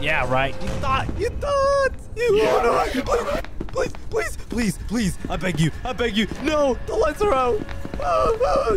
Yeah, right. You thought. You thought. You. Oh, no. Please, oh, please, please, please, please. I beg you. I beg you. No, the lights are out. Oh, oh,